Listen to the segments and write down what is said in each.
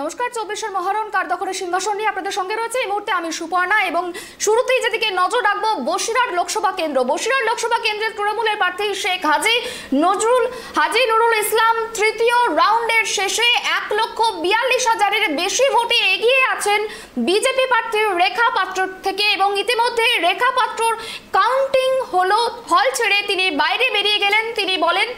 নমস্কার, চব্বিশের মহারণ কারদখলের সিংহাসন নিয়ে আপনাদের সঙ্গে রয়েছে। এই মুহূর্তে আমি সুপর্ণা এবং শুরুতেই যেদিকে নজর রাখব, বসিরহাট লোকসভা কেন্দ্র। বসিরহাট লোকসভা কেন্দ্রের তৃণমূলের প্রার্থী শেখ হাজি, নজরুল হাজি, নুরুল ইসলাম তৃতীয় রাউন্ডের শেষে এক লক্ষ বিয়াল্লিশ হাজারের বেশি ভোটে এগিয়ে আছেন বিজেপি প্রার্থী রেখা পাত্র থেকে এবং ইতিমধ্যে রেখা পাত্রর কাউন্টিং হলো, হল ছেড়ে তিনি বাইরে বেরিয়ে গেলেন। তিনি বলেন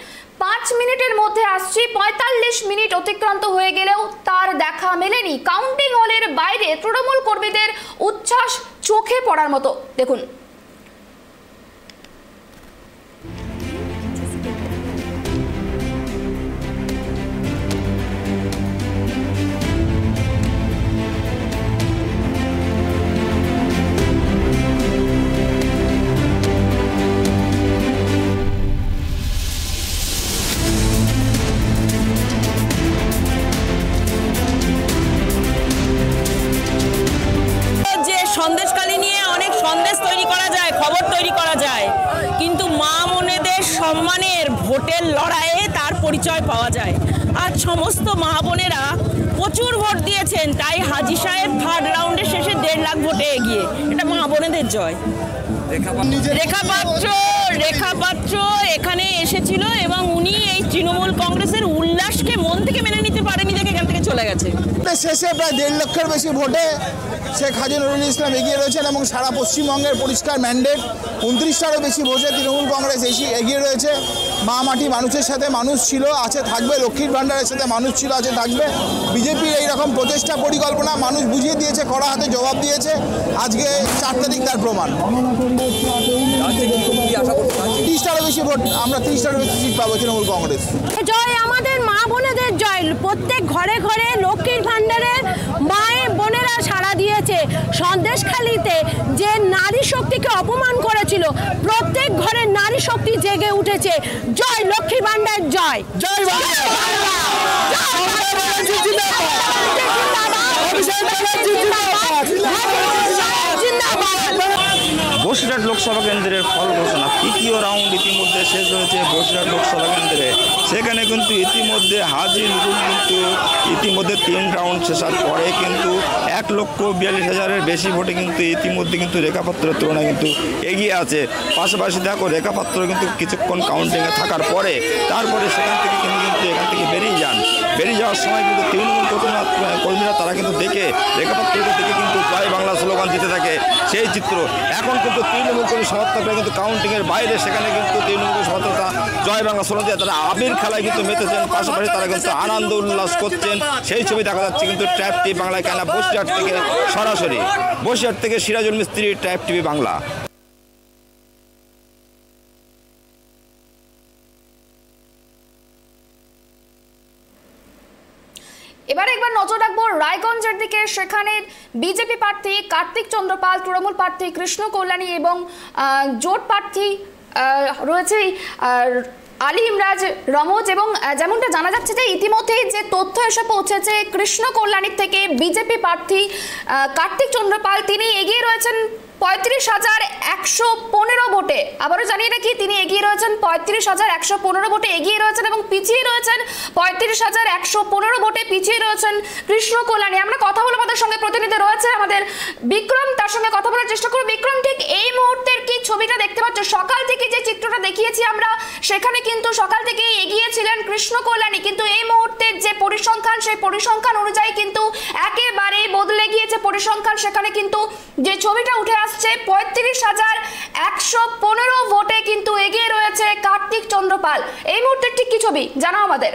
পাঁচ মিনিটের মধ্যে আসছি, পঁয়তাল্লিশ মিনিট অতিক্রান্ত হয়ে গেলেও তার দেখা মেলেনি। কাউন্টিং হলের বাইরে তৃণমূল কর্মীদের উচ্ছ্বাস চোখে পড়ার মতো। দেখুন। দেড় লক্ষের বেশি ভোটে শেখ হাজি নুরুল ইসলাম এগিয়ে রয়েছেন এবং সারা পশ্চিমবঙ্গের পরিষ্কার ম্যান্ডেট। উনত্রিশটারও বেশি ভোটে তৃণমূল কংগ্রেস এসে এগিয়ে রয়েছে। মা মাটি মানুষের সাথে মানুষ ছিল আছে থাকবে। লক্ষ্মীর ভাণ্ডারের সাথে মানুষ ছিল আছে থাকবে। বিজেপির এইরকম প্রচেষ্টা পরিকল্পনা মানুষ বুঝিয়ে দিয়েছে কড়া হাতে জবাব দিয়েছে। আজকে চার তারিখ তার প্রমাণ। তিরিশটারও বেশি ভোট আমরা তিরিশটারও বেশি সিট পাবো তৃণমূল কংগ্রেস। মা বোনেদের জয়। প্রত্যেক ঘরে ঘরে লক্ষ্মীর ভাণ্ডারে মায়ের বোনেরা সাড়া দিয়েছে। সন্দেশখালিতে যে নারী শক্তিকে অপমান করেছিল প্রত্যেক ঘরে নারী শক্তি জেগে উঠেছে। জয় লক্ষ্মী ভাণ্ডার জয়। জয় বসিরহাট লোকসভা কেন্দ্রের ফল ঘোষণা। তৃতীয় রাউন্ড ইতিমধ্যে শেষ হয়েছে বসিরহাট লোকসভা কেন্দ্রে। সেখানে কিন্তু ইতিমধ্যে হাজি নুরুল কিন্তু ইতিমধ্যে তিন রাউন্ড শেষার পরে কিন্তু এক লক্ষ বিয়াল্লিশ হাজারের বেশি ভোটে কিন্তু ইতিমধ্যে কিন্তু রেখাপাত্রের তুলনায় কিন্তু এগিয়ে আছে। পাশাপাশি দেখো, রেখাপাত্র কিন্তু কিছুক্ষণ কাউন্টিংয়ে থাকার পরে তারপরে সেখান থেকে তিনি কিন্তু এখান থেকে বেরিয়ে যান। বেরিয়ে যাওয়ার সময় কিন্তু তৃণমূল কর্মীরা কর্মীরা তারা কিন্তু দেখে, রেখাপাত্রকে দেখে কিন্তু জয় বাংলা স্লোগান দিতে থাকে সেই চিত্র। এখন কিন্তু তৃণমূল কর্মী সমর্থকরা কিন্তু কাউন্টিংয়ের বাইরে, সেখানে কিন্তু তৃণমূল কংগ্রেস সমর্থকরা জয় বাংলা স্লোগান দিয়ে তারা আবির খেলায় কিন্তু মেতেছেন। পাশাপাশি তারা কিন্তু আনন্দ উল্লাস করছেন। সেই ছবি দেখা যাচ্ছে কিন্তু ট্র্যাপ টিভি বাংলায় কেনা বসিরহাট থেকে সরাসরি। বসিরহাট থেকে সিরাজুল মিস্ত্রি ট্র্যাপ টিভি বাংলা। এবার একবার নজর রাখব রায়গঞ্জের দিকে। সেখানে বিজেপি প্রার্থী কার্তিক চন্দ্রপাল তৃণমূল প্রার্থী কৃষ্ণ কল্যাণী এবং জোট প্রার্থী রয়েছে আলী ইমরাজ, রমজ এবং যেমনটা জানা যাচ্ছে যে ইতিমধ্যেই যে তথ্য এসে পৌঁছেছে, কৃষ্ণ কল্যাণীর থেকে বিজেপি প্রার্থী কার্তিক চন্দ্রপাল তিনি এগিয়ে রয়েছেন পঁয়ত্রিশ হাজার একশো পনেরো ভোটে। আবারও জানিয়ে রাখি, তিনি এগিয়ে রয়েছেন, পঁয়ত্রিশ হাজার একশো পনেরো ভোটে এগিয়ে রয়েছেন এবং পিছিয়ে রয়েছেন, পঁয়ত্রিশ হাজার একশো পনেরো ভোটে পিছিয়ে রয়েছেন কৃষ্ণ কল্যাণী। আমরা কথা বলে আমাদের সঙ্গে প্রতিনিধি রয়েছে আমাদের বিক্রম, তার সঙ্গে কথা বলার চেষ্টা করব। বিক্রম, ঠিক এই মুহূর্তের ছবিটা দেখতে পাচ্ছ। সকাল থেকে যে চিত্রটা দেখিয়েছি আমরা, সেখানে কিন্তু সকাল থেকে এগিয়েছিলেন কৃষ্ণ কল্যাণী। কিন্তু এই মুহূর্তের যে পরিসংখ্যান, সেই পরিসংখ্যান অনুযায়ী কিন্তু একেবারে বদলে গিয়েছে পরিসংখ্যান। সেখানে কিন্তু যে ছবিটা উঠে আসছে, পঁয়ত্রিশ হাজার একশো পনেরো ভোটে কিন্তু এগিয়ে রয়েছে কার্তিক চন্দ্রপাল। এই মুহূর্তের ঠিক কি ছবি? জানাও আমাদের।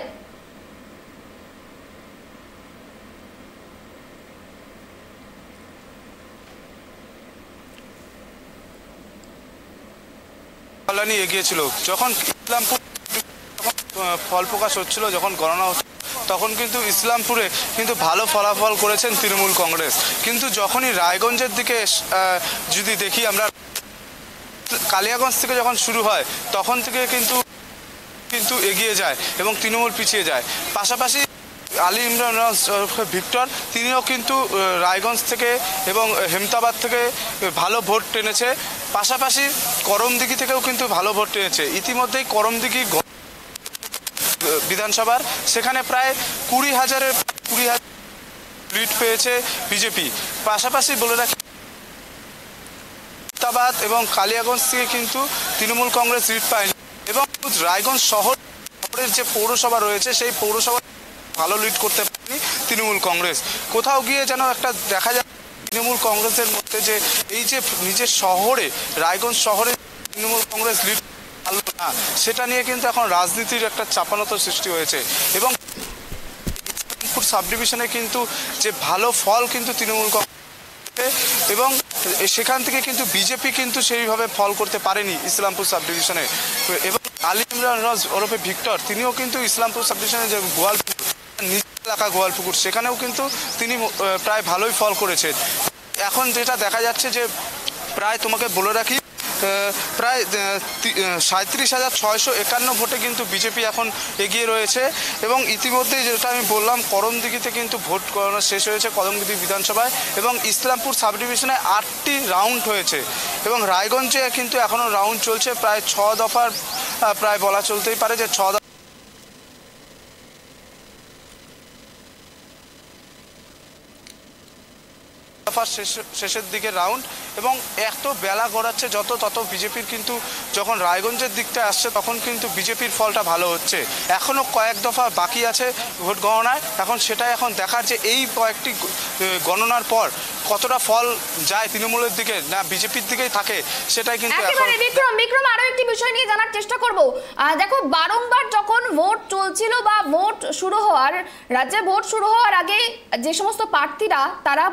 কল্যাণী এগিয়েছিল। যখন ইসলামপুর ফল প্রকাশ হচ্ছিল, যখন গণনা হচ্ছিল, তখন কিন্তু ইসলামপুরে কিন্তু ভালো ফলাফল করেছেন তৃণমূল কংগ্রেস। কিন্তু যখনই রায়গঞ্জের দিকে যদি দেখি আমরা, কালিয়াগঞ্জ থেকে যখন শুরু হয়, তখন থেকে কিন্তু কিন্তু এগিয়ে যায় এবং তৃণমূল পিছিয়ে যায়। পাশাপাশি আলী ইমরান ভিক্টর, তিনিও কিন্তু রায়গঞ্জ থেকে এবং হেমতাবাদ থেকে ভালো ভোট টেনেছে। পাশাপাশি করমদিঘি থেকেও কিন্তু ভালো ভোট টেনেছে ইতিমধ্যেই করমদিঘি বিধানসভার, সেখানে প্রায় কুড়ি হাজারের, কুড়ি হাজার লিড পেয়েছে বিজেপি। পাশাপাশি বলে রাখি মুর্দাবাদ এবং কালিয়াগঞ্জ থেকে কিন্তু তৃণমূল কংগ্রেস লিড পায়নি। এবং রায়গঞ্জ শহর, শহরের যে পৌরসভা রয়েছে, সেই পৌরসভা ভালো লিড করতে পারেনি তৃণমূল কংগ্রেস। কোথাও গিয়ে যেন একটা দেখা যায় তৃণমূল কংগ্রেসের মধ্যে যে এই যে নিজের শহরে, রায়গঞ্জ শহরে তৃণমূল কংগ্রেস লিড না, সেটা নিয়ে কিন্তু এখন রাজনীতির একটা চাপানত সৃষ্টি হয়েছে। এবং সাব ডিভিশনে কিন্তু যে ভালো ফল কিন্তু তৃণমূল কংগ্রেস এবং সেখান থেকে কিন্তু বিজেপি কিন্তু সেইভাবে ফল করতে পারেনি ইসলামপুর সাব ডিভিশনে এবং আলী ইমরান রাজ ওরফে ভিক্টর, তিনিও কিন্তু ইসলামপুর সাব ডিভিশনে যে গোয়ালপুর এলাকা গোয়ালপুকুর, সেখানেও কিন্তু তিনি প্রায় ভালোই ফল করেছেন। এখন যেটা দেখা যাচ্ছে যে প্রায় তোমাকে বলে রাখি প্রায় সাঁত্রিশ হাজার ছয়শো একান্ন ভোটে কিন্তু বিজেপি এখন এগিয়ে রয়েছে এবং ইতিমধ্যেই যেটা আমি বললাম, করমদিঘিতে কিন্তু ভোট গণনা শেষ হয়েছে করমদিঘি বিধানসভায় এবং ইসলামপুর সাব ডিভিশনে আটটি রাউন্ড হয়েছে এবং রায়গঞ্জে কিন্তু এখনও রাউন্ড চলছে, প্রায় ছ দফার প্রায় বলা চলতেই পারে যে ছ শেষ শেষের দিকে রাউন্ড এবং এত বেলা গড়াচ্ছে যত তত বিজেপির কিন্তু যখন রায়গঞ্জের দিকটা আসছে তখন কিন্তু বিজেপির ফলটা ভালো হচ্ছে। এখনও কয়েক দফা বাকি আছে ভোট গণনায়। এখন সেটাই এখন দেখার যে এই কয়েকটি গণনার পর কতটা ফল যায় তৃণমূলের দিকে না বিজেপির দিকেই থাকে, সেটাই কিন্তু একেবারে, বিক্রম বিক্রম, আরও একটি বিষয় নিয়ে জানার চেষ্টা করব। দেখো, বারংবার যখন ভোট চলছিল বা ভোট শুরু হওয়ার, রাজ্যে ভোট শুরু হওয়ার আগে যে সমস্ত প্রার্থীরা, তারা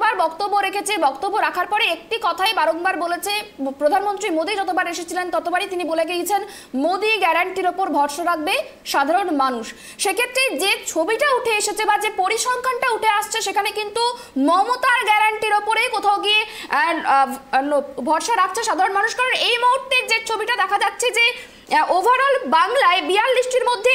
যতবার বক্তব্য রেখেছে, বক্তব্য রাখার পরে একটি কথাই বারংবার বলেছে, প্রধানমন্ত্রী মোদী যতবার এসেছিলেন ততবারই তিনি বলে গিয়েছেন, মোদী গ্যারান্টির ওপর ভরসা রাখবে সাধারণ মানুষ। সেক্ষেত্রে যে ছবিটা উঠে এসেছে বা যে পরিসংখ্যানটা উঠে আসছে, সেখানে কিন্তু মমতার গ্যারান্টির ওপরে কোথাও গিয়ে ভরসা রাখছে সাধারণ মানুষ। কারণ এই মুহূর্তে যে ছবিটা দেখা যাচ্ছে যে ওভারঅল বাংলায় বিয়াল্লিশটির মধ্যে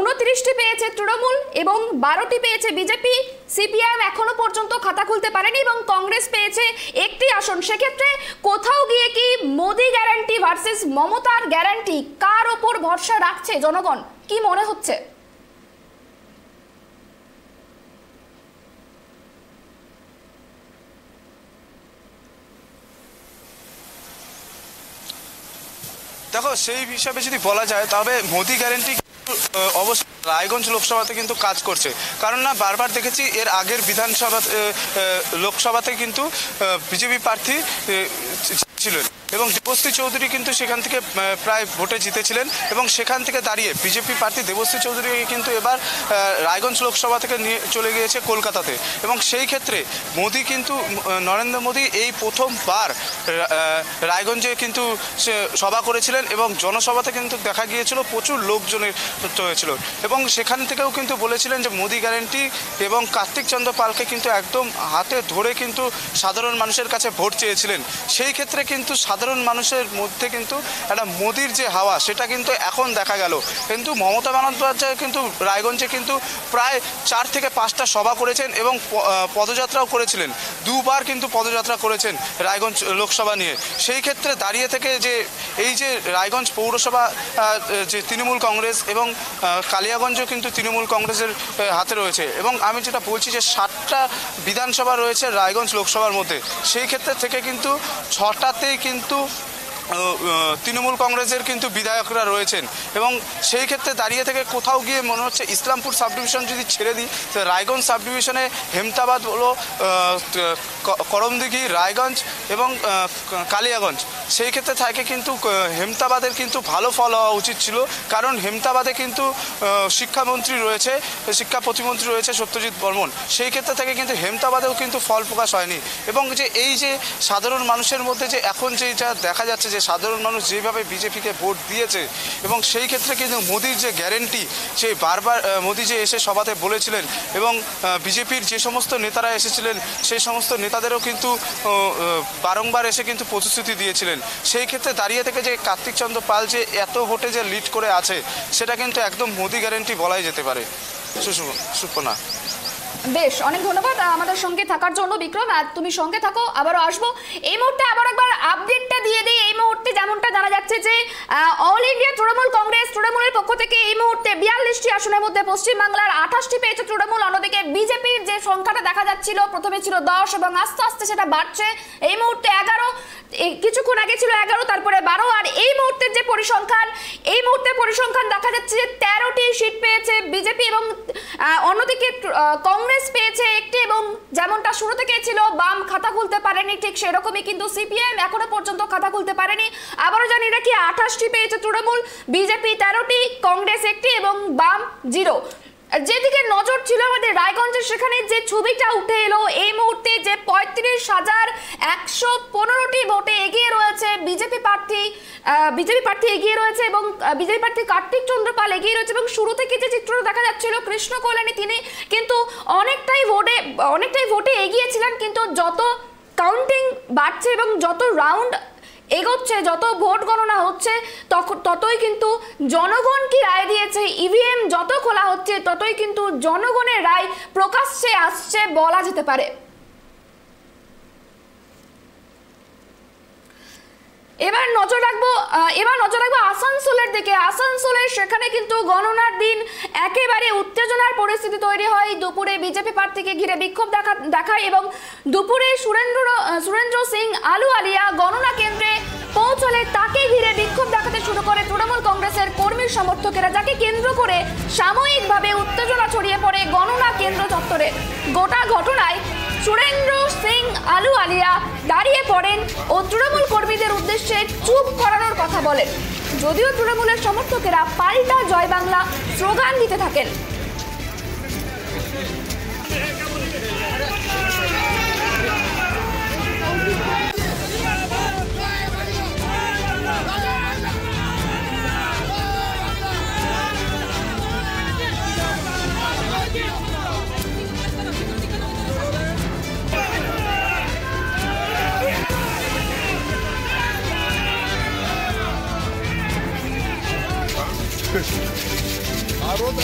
উনত্রিশটি পেয়েছে তৃণমূল এবং বারোটি পেয়েছে বিজেপি। সিপিআইএম এখনও পর্যন্ত খাতা খুলতে পারেনি এবং কংগ্রেস পেয়েছে একটি আসন। সেক্ষেত্রে কোথাও গিয়ে কি মোদি গ্যারান্টি ভার্সেস মমতার গ্যারান্টি কার ওপর ভরসা রাখছে জনগণ? কি মনে হচ্ছে? দেখো, সেই হিসাবে যদি বলা যায়, তবে মোদি গ্যারেন্টি অবশ্যই রায়গঞ্জ লোকসভাতে কিন্তু কাজ করছে। কারণ না, বারবার দেখেছি এর আগের বিধানসভা লোকসভাতে কিন্তু বিজেপি প্রার্থী ছিলেন। এবং দেবশ্রী চৌধুরী কিন্তু সেখান থেকে প্রায় ভোটে জিতেছিলেন এবং সেখান থেকে দাঁড়িয়ে বিজেপি প্রার্থী দেবশ্রী চৌধুরী কিন্তু এবার রায়গঞ্জ লোকসভা থেকে নিয়ে চলে গিয়েছে কলকাতাতে। এবং সেই ক্ষেত্রে মোদি কিন্তু নরেন্দ্র মোদী এই প্রথমবার রায়গঞ্জে কিন্তু সভা করেছিলেন এবং জনসভাতে কিন্তু দেখা গিয়েছিল প্রচুর লোকজনের হয়েছিল। এবং সেখান থেকেও কিন্তু বলেছিলেন যে মোদি গ্যারেন্টি এবং কার্তিক চন্দ্র পালকে কিন্তু একদম হাতে ধরে কিন্তু সাধারণ মানুষের কাছে ভোট চেয়েছিলেন। সেই ক্ষেত্রে কিন্তু সাধারণ মানুষের মধ্যে কিন্তু একটা মোদির যে হাওয়া, সেটা কিন্তু এখন দেখা গেল। কিন্তু মমতা বন্দ্যোপাধ্যায় কিন্তু রায়গঞ্জে কিন্তু প্রায় চার থেকে পাঁচটা সভা করেছেন এবং পদযাত্রাও করেছিলেন। দুবার কিন্তু পদযাত্রা করেছেন রায়গঞ্জ লোকসভা নিয়ে। সেই ক্ষেত্রে দাঁড়িয়ে থেকে যে, এই যে রায়গঞ্জ পৌরসভা যে তৃণমূল কংগ্রেস এবং কালিয়াগঞ্জও কিন্তু তৃণমূল কংগ্রেসের হাতে রয়েছে। এবং আমি যেটা বলছি যে সাতটা বিধানসভা রয়েছে রায়গঞ্জ লোকসভার মধ্যে। সেই ক্ষেত্রে থেকে কিন্তু ছটাতেই কিন্তু Santo. তৃণমূল কংগ্রেসের কিন্তু বিধায়করা রয়েছেন। এবং সেই ক্ষেত্রে দাঁড়িয়ে থেকে কোথাও গিয়ে মনে হচ্ছে ইসলামপুর সাব ডিভিশন যদি ছেড়ে দিই, তো রায়গঞ্জ সাব ডিভিশনে হেমতাবাদ হলো করমদিঘি, রায়গঞ্জ এবং কালিয়াগঞ্জ। সেই ক্ষেত্রে থাকে কিন্তু হেমতাবাদের কিন্তু ভালো ফল হওয়া উচিত ছিল। কারণ হেমতাবাদে কিন্তু শিক্ষামন্ত্রী রয়েছে, শিক্ষা প্রতিমন্ত্রী রয়েছে সত্যজিৎ বর্মন। সেই ক্ষেত্রে থেকে কিন্তু হেমতাবাদেও কিন্তু ফল প্রকাশ হয়নি। এবং যে এই যে সাধারণ মানুষের মধ্যে যে এখন যে যা দেখা যাচ্ছে যে সাধারণ মানুষ যেভাবে বিজেপিকে ভোট দিয়েছে এবং সেই ক্ষেত্রে কিন্তু মোদির যে গ্যারেন্টি, সেই বারবার মোদি যে এসে সভাতে বলেছিলেন এবং বিজেপির যে সমস্ত নেতারা এসেছিলেন, সেই সমস্ত নেতাদেরও কিন্তু বারংবার এসে কিন্তু প্রতিশ্রুতি দিয়েছিলেন। সেই ক্ষেত্রে দাঁড়িয়ে থেকে যে কার্তিক চন্দ্র পাল যে এত ভোটে যে লিড করে আছে, সেটা কিন্তু একদম মোদি গ্যারেন্টি বলাই যেতে পারে। সুপনা বেশ, অনেক ধন্যবাদ আমাদের সঙ্গে থাকার জন্য, বিক্রম। আর তুমি সঙ্গে থাকো, আবারও আসব। এই মুহূর্তে আবার একবার আপডেটটা দিয়ে দিই। এই মুহূর্তে যেমনটা জানা যাচ্ছে যে অল ইন্ডিয়া তৃণমূল কংগ্রেস তৃণমূলের পক্ষ থেকে এই মুহূর্তে বিয়াল্লিশটি আসনের মধ্যে পশ্চিমবাংলার আঠাশটি পেয়েছে তৃণমূল। অন্যদিকে বিজেপির যে সংখ্যাটা দেখা যাচ্ছিল, প্রথমে ছিল দশ এবং আস্তে আস্তে সেটা বাড়ছে। এই মুহূর্তে এগারো। কিছুক্ষণ আগে ছিল এগারো, তারপরে বারো, আর এই মুহূর্তের যে পরিসংখ্যান, এই মুহূর্তে পরিসংখ্যান দেখা যাচ্ছে যে তেরোটি সিট পেয়েছে বিজেপি এবং অন্যদিকে কংগ্রেস পেয়েছে একটি এবং যেমনটা শুরু থেকে ছিল, বাম খাতা খুলতে পারেনি ঠিক সেরকমই কিন্তু সিপিএম এখনও পর্যন্ত খাতা খুলতে পারেনি। আবারও জানি রাখি, আঠাশটি পেয়েছে তৃণমূল, বিজেপি তেরোটি, কংগ্রেস একটি এবং বাম জিরো। যেদিকে নজর ছিল আমাদের রায়গঞ্জের সেখানে যে ছবিটা উঠে এলো, এই মুহূর্তে যে পঁয়ত্রিশ হাজার একশো পনেরোটি ভোটে এগিয়ে রয়েছে বিজেপি প্রার্থী বিজেপি প্রার্থী এগিয়ে রয়েছে এবং বিজেপি প্রার্থী কার্তিক চন্দ্র পাল এগিয়ে রয়েছে এবং শুরু থেকে যে চিত্রটা দেখা যাচ্ছিল, কৃষ্ণ কল্যাণী, তিনি কিন্তু অনেকটাই ভোটে অনেকটাই ভোটে এগিয়েছিলেন, কিন্তু যত কাউন্টিং বাড়ছে এবং যত রাউন্ড এগোচ্ছে, যত ভোট গণনা হচ্ছে ততই কিন্তু জনগণ কি রায় দিয়েছে? ইভিএম যত খোলা হচ্ছে, ততই কিন্তু জনগণের রায় প্রকাশ্যে আসছে বলা যেতে পারে। এবার নজর রাখব এবার নজর রাখব আসানসোলের দিকে। আসানসোলের সেখানে কিন্তু গণনার দিন একেবারে উত্তেজনার পরিস্থিতি তৈরি হয়। দুপুরে বিজেপি প্রার্থীকে ঘিরে বিক্ষোভ দেখা, দেখায় এবং দুপুরে সুরেন্দ্র সুরেন্দ্র সিং আলু আলিয়া গণনা কেন্দ্রে পৌঁছলে তাকে ঘিরে বিক্ষোভ দেখাতে শুরু করে তৃণমূল কংগ্রেসের কর্মী সমর্থকেরা, যাকে কেন্দ্র করে সাময়িকভাবে উত্তেজনা ছড়িয়ে পড়ে গণনা কেন্দ্র চত্বরে। গোটা ঘটনায় সুরেন্দ্র সিং আলু আলিয়া দাঁড়িয়ে পড়েন ও তৃণমূল কর্মীদের উদ্দেশ্যে চুপ করানোর কথা বলেন। যদিও তৃণমূলের সমর্থকেরা পাল্টা জয় বাংলা স্লোগান দিতে থাকেন। Parou da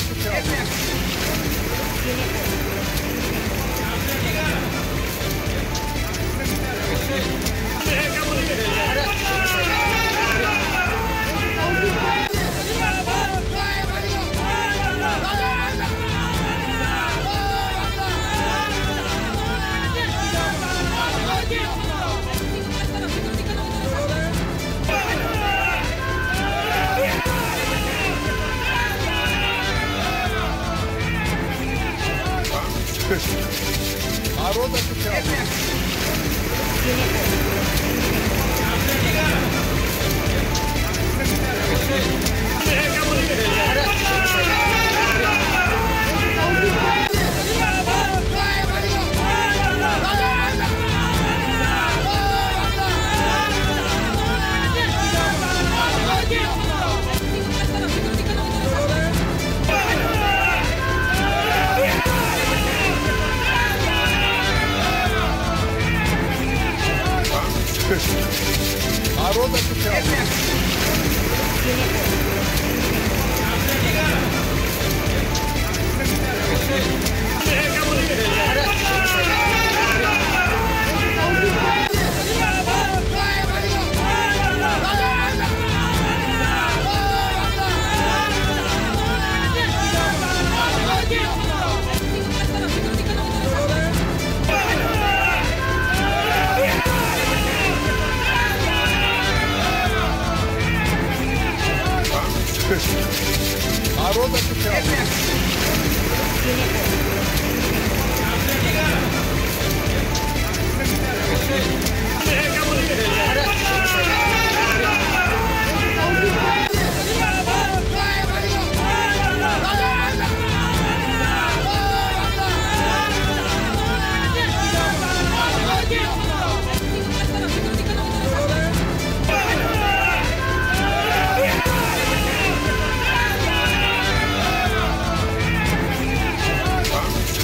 Tchau. Народ отвечал.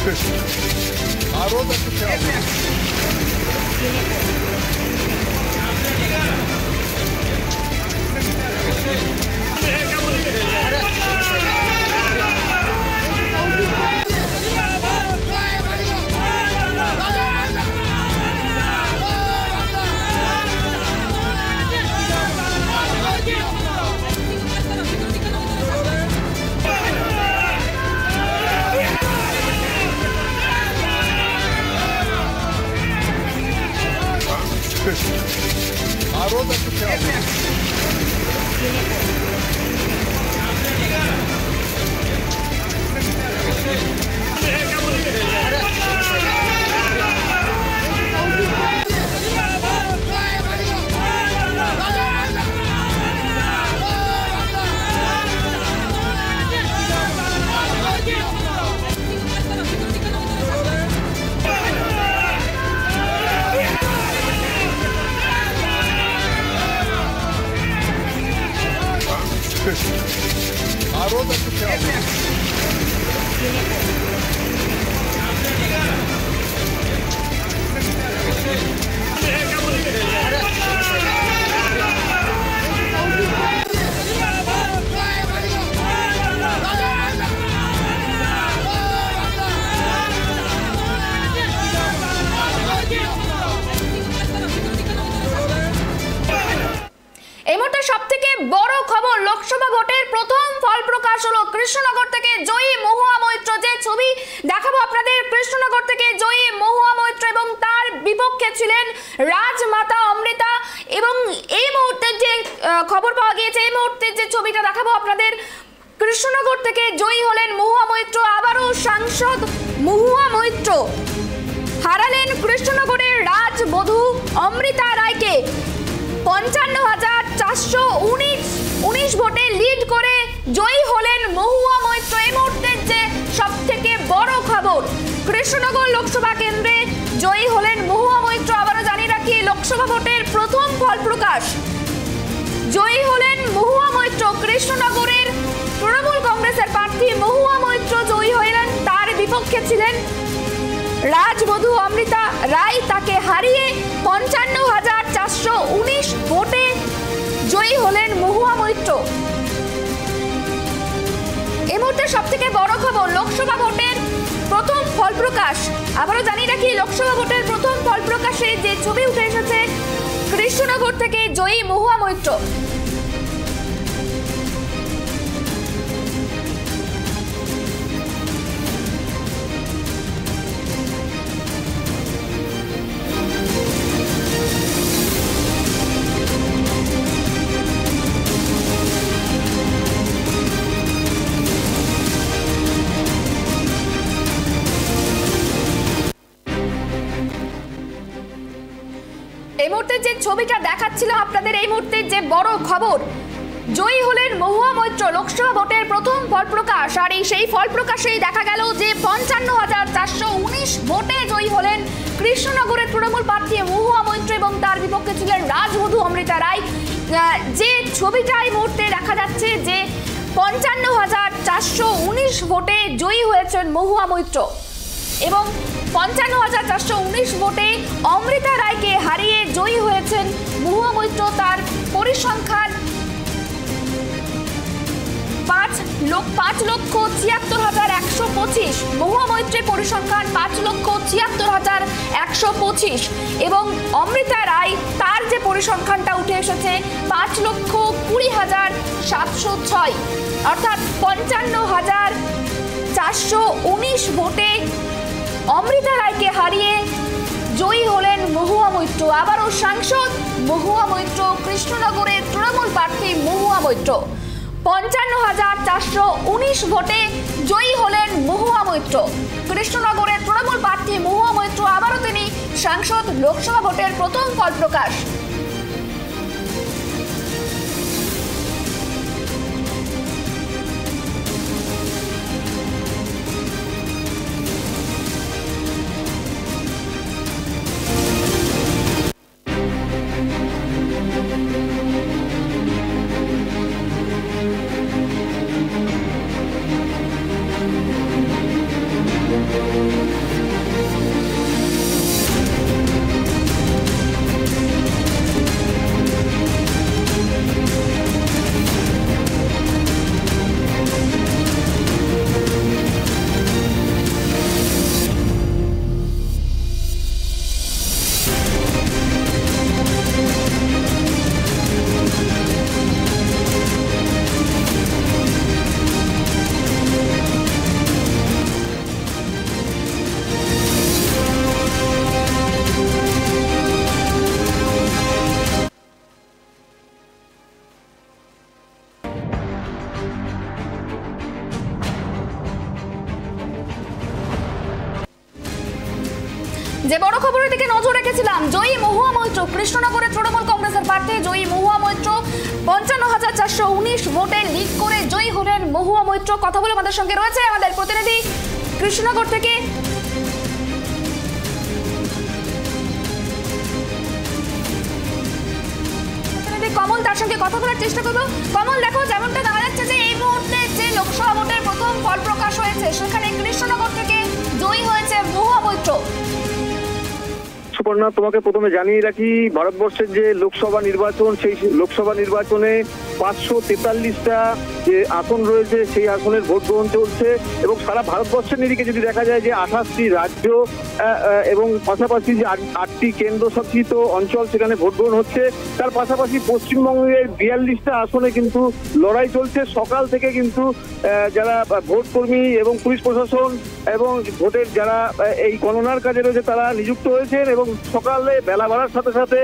Народ. এই কৃষ্ণনগর থেকে জয়ী মহুয়া মৈত্র যে ছবি দেখাবো আপনাদের। কৃষ্ণনগর থেকে জয়ী মহুয়া মৈত্র এবং তার বিপক্ষে ছিলেন রাজমাতা অমৃতা এবং এই মুহূর্তে যে খবর পাওয়া গিয়েছে, এই মুহূর্তে যে ছবিটা দেখাবো আপনাদের, কৃষ্ণনগর থেকে জয়ী হলেন মহুয়া মৈত্র, আবারও সাংসদ মহুয়া মৈত্র। হারালেন কৃষ্ণনগরের রাজবধূ অমৃতা রায়কে। পঞ্চান্ন হাজার চারশো উনিশ উনিশ ভোটে লিড করে জয়ী হলেন মহুয়া মৈত্র। এই মুহূর্তের যে সব থেকে বড় খবর, কৃষ্ণনগর লোকসভা কেন্দ্রে জয়ী হলেন মহুয়া মৈত্র। আবারও জানিয়ে রাখি লোকসভা ভোটের প্রথম ফল প্রকাশ। জয়ী হলেন মহুয়া মৈত্র। কৃষ্ণনগরের তৃণমূল কংগ্রেসের প্রার্থী মহুয়া মৈত্র জয়ী হলেন। তার বিপক্ষে ছিলেন রাজবধূ অমৃতা রায়। তাকে হারিয়ে পঞ্চান্ন হাজার চারশো উনিশ ভোটে জয়ী হলেন মহুয়া মৈত্র। এ মুহূর্তে সব থেকে বড় খবর, লোকসভা ভোটের প্রথম ফল প্রকাশ আবারও জানিয়ে রাখি, লোকসভা ভোটের প্রথম ফল প্রকাশে যে ছবি উঠে এসেছে, কৃষ্ণনগর থেকে জয়ী মহুয়া মৈত্র। ছবিটা দেখাচ্ছিল আপনাদের এই মুহূর্তে যে বড় খবর। জয়ী হলেন মহুয়া মৈত্র লোকসভা ভোটের প্রথম ফল প্রকাশ। আর এই সেই ফল প্রকাশেই দেখা গেল যে পঞ্চান্ন হাজার চারশো উনিশ ভোটে জয়ী হলেন কৃষ্ণনগরের তৃণমূল প্রার্থী মহুয়া মৈত্র এবং তার বিপক্ষে ছিলেন রাজবধূ অমৃতা রায়। যে ছবিটা এই মুহূর্তে দেখা যাচ্ছে যে পঞ্চান্ন হাজার চারশো উনিশ ভোটে জয়ী হয়েছেন মহুয়া মৈত্র। এবং পঞ্চান্ন হাজার চারশো উনিশ ভোটে অমৃতা হয়েছেন মৈত্র তার পরিসংখ্যান। পাঁচ লোক, পাঁচ লক্ষ ছিয়াত্তর হাজার একশো পঁচিশ। মহুয়া মৈত্রের পরিসংখ্যান, পাঁচ লক্ষ ছিয়াত্তর হাজার একশো পঁচিশ। এবং অমৃতা রায়, তার যে পরিসংখ্যানটা উঠে এসেছে, পাঁচ লক্ষ কুড়ি হাজার সাতশো ছয়। অর্থাৎ পঞ্চান্ন হাজার চারশো উনিশ ভোটে অমৃতা রায়কে হারিয়ে জয়ী হলেন মহুয়া মৈত্র। আবারও সাংসদ মহুয়া মৈত্র, কৃষ্ণনগরের তৃণমূল প্রার্থী মহুয়া মৈত্র। পঞ্চান্ন হাজার চারশো উনিশ ভোটে জয়ী হলেন মহুয়া মৈত্র। কৃষ্ণনগরের তৃণমূল প্রার্থী মহুয়া মৈত্র, আবারও তিনি সাংসদ লোকসভা ভোটের প্রথম ফল প্রকাশ। মৈত্র কথা বলে আমাদের সঙ্গে রয়েছে আমাদের প্রতিনিধি কৃষ্ণনগর থেকে। কমল তার সঙ্গে কথা বলার চেষ্টা করব। কমল, দেখো যেমনটা দেখা যাচ্ছে যে এই মুহূর্তে যে লোকসভা ভোটের প্রথম ফল প্রকাশ হয়েছে, সেখানে কৃষ্ণনগর থেকে জয়ী হয়েছে মহুয়া মৈত্র সুপর্ণা তোমাকে প্রথমে জানিয়ে রাখি, ভারতবর্ষের যে লোকসভা নির্বাচন, সেই লোকসভা নির্বাচনে পাঁচশো তেতাল্লিশটা যে আসন রয়েছে, সেই আসনের ভোট গ্রহণ চলছে এবং সারা ভারতবর্ষের নিরিখে যদি দেখা যায় যে আঠাশটি রাজ্য এবং পাশাপাশি যে আট- আটটি কেন্দ্রশাসিত অঞ্চল সেখানে ভোট গ্রহণ হচ্ছে, তার পাশাপাশি পশ্চিমবঙ্গের বিয়াল্লিশটা আসনে কিন্তু লড়াই চলছে। সকাল থেকে কিন্তু যারা ভোট কর্মী এবং পুলিশ প্রশাসন এবং ভোটের যারা এই গণনার কাজে রয়েছে, তারা নিযুক্ত হয়েছেন এবং সকালে বেলা বাড়ার সাথে সাথে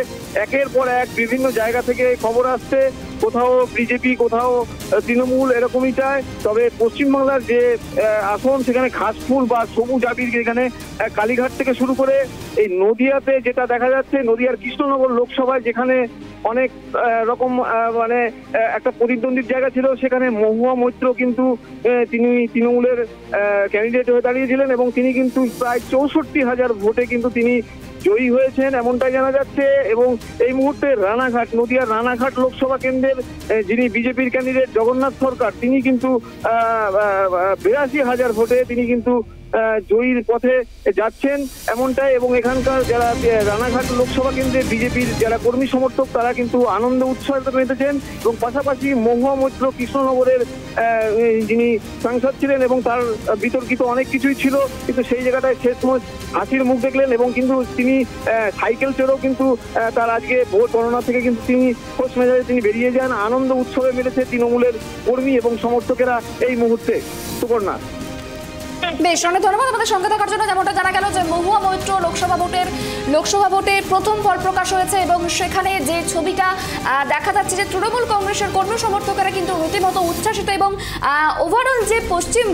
একের পর এক বিভিন্ন জায়গা থেকে খবর আসছে। কোথাও বিজেপি, কোথাও তৃণমূল এরকমই চায়। তবে পশ্চিমবাংলার যে আসন, সেখানে ঘাসফুল বা সবুজ আবির যেখানে কালীঘাট থেকে শুরু করে এই নদিয়াতে যেটা দেখা যাচ্ছে, নদিয়ার কৃষ্ণনগর লোকসভায় যেখানে অনেক রকম মানে একটা প্রতিদ্বন্দ্বীর জায়গা ছিল। সেখানে মহুয়া মৈত্র কিন্তু তিনি তৃণমূলের ক্যান্ডিডেট হয়ে দাঁড়িয়েছিলেন এবং তিনি কিন্তু প্রায় চৌষট্টি হাজার ভোটে কিন্তু তিনি জয়ী হয়েছেন, এমনটাই জানা যাচ্ছে। এবং এই মুহূর্তে রানাঘাট, নদিয়ার রানাঘাট লোকসভা কেন্দ্রের যিনি বিজেপির ক্যান্ডিডেট জগন্নাথ সরকার, তিনি কিন্তু বিরাশি হাজার ভোটে তিনি কিন্তু জয়ীর পথে যাচ্ছেন এমনটাই এবং এখানকার যারা রানাঘাট লোকসভা কেন্দ্রে বিজেপির যারা কর্মী সমর্থক, তারা কিন্তু আনন্দ উৎসাহিত মেতেছেন এবং পাশাপাশি মহুয়া মৈত্র কৃষ্ণনগরের যিনি সাংসদ ছিলেন এবং তার বিতর্কিত অনেক কিছুই ছিল, কিন্তু সেই জায়গাটায় শেষ হাসির মুখ দেখলেন এবং কিন্তু তিনি সাইকেল চড়েও কিন্তু তার আজকে ভোট গণনা থেকে কিন্তু তিনি খোঁজ মেজাজে তিনি বেরিয়ে যান। আনন্দ উৎসবে মেলেছে তৃণমূলের কর্মী এবং সমর্থকেরা এই মুহূর্তে। সুপর্ণা বেশ, অনেক ধন্যবাদ আমাদের সঙ্গে থাকার জন্য। যেমনটা জানা গেল যে মহুয়া মৈত্র লোকসভা ভোটের, লোকসভা ভোটে প্রথম ফল প্রকাশ হয়েছে এবং সেখানে যে ছবিটা দেখা যাচ্ছে যে তৃণমূল কংগ্রেসের কর্মী সমর্থকেরা কিন্তু রীতিমতো উচ্ছ্বাসিত এবং ওভারঅল যে পশ্চিম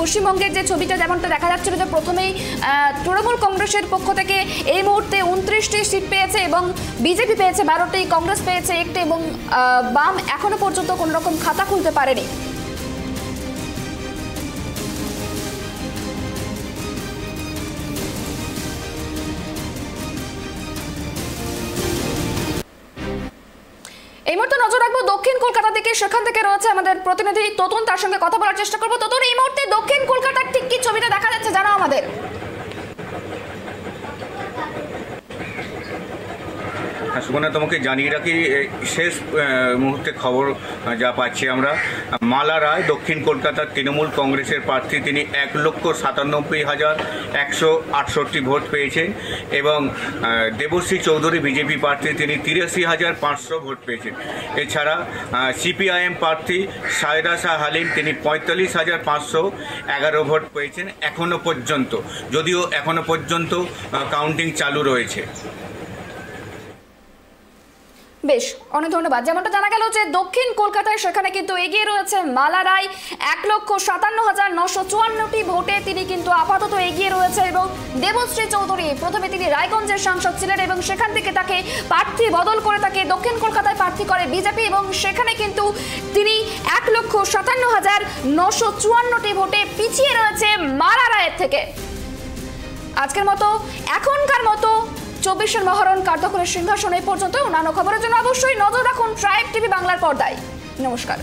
পশ্চিমবঙ্গের যে ছবিটা যেমনটা দেখা যাচ্ছিল যে প্রথমেই তৃণমূল কংগ্রেসের পক্ষ থেকে এই মুহূর্তে উনত্রিশটি সিট পেয়েছে এবং বিজেপি পেয়েছে বারোটি, কংগ্রেস পেয়েছে একটি এবং বাম এখনও পর্যন্ত কোনো রকম খাতা খুলতে পারেনি। কলকাতা থেকে সেখান থেকে রয়েছে আমাদের প্রতিনিধি তোতন, তার সঙ্গে কথা বলার চেষ্টা করব। তোতন, এই মুহূর্তে দক্ষিণ কলকাতার ঠিক কি ছবিটা দেখা যাচ্ছে জানাও আমাদের। হ্যাঁ তোমাকে জানিয়ে রাখি শেষ মুহূর্তে খবর যা পাচ্ছি আমরা। মালা রায়, দক্ষিণ কলকাতার তৃণমূল কংগ্রেসের প্রার্থী, তিনি এক লক্ষ সাতানব্বই হাজার একশো আটষট্টি ভোট পেয়েছেন এবং দেবশ্রী চৌধুরী, বিজেপি প্রার্থী, তিনি তিরাশি হাজার পাঁচশো ভোট পেয়েছেন। এছাড়া সিপিআইএম প্রার্থী সায়রা শাহ হালিম, তিনি পঁয়তাল্লিশ হাজার পাঁচশো এগারো ভোট পেয়েছেন, এখনও পর্যন্ত। যদিও এখনও পর্যন্ত কাউন্টিং চালু রয়েছে। বেশ, অনেক ধন্যবাদ। যেমনটা জানা গেল যে দক্ষিণ কলকাতায় সেখানে কিন্তু এগিয়ে রয়েছে মালা রায়। এক লক্ষ সাতান্ন হাজার নশো চুয়ান্নটি ভোটে তিনি কিন্তু আপাতত এগিয়ে রয়েছে এবং দেবশ্রী চৌধুরী, প্রথমে তিনি রায়গঞ্জের সাংসদ ছিলেন এবং সেখান থেকে তাকে প্রার্থী বদল করে তাকে দক্ষিণ কলকাতায় প্রার্থী করে বিজেপি এবং সেখানে কিন্তু তিনি এক লক্ষ সাতান্ন হাজার নশো চুয়ান্নটি ভোটে পিছিয়ে রয়েছে মালা রায়ের থেকে। আজকের মতো, এখনকার মতো চব্বিশের মহরণ কার্যকরের সিংহাসন এই পর্যন্ত। অন্যান্য খবরের জন্য অবশ্যই নজর রাখুন ট্রাইব টিভি বাংলার পর্দায়। নমস্কার।